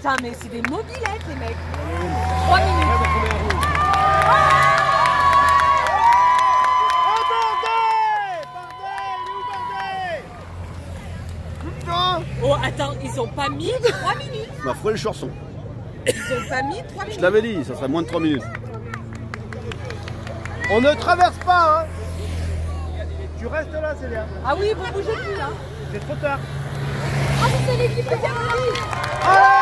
Putain, mais c'est des mobilettes, les mecs. 3 minutes. Oh, attends, ils ont pas mis 3 minutes. Ma frère les chansons. Ils ont pas mis 3 minutes Je l'avais dit, ça serait moins de 3 minutes. On ne traverse pas, hein Tu restes là, Célia. Ah oui, vous bougez plus là. C'est trop tard. Ah, c'est l'équipe de Caroline. Allez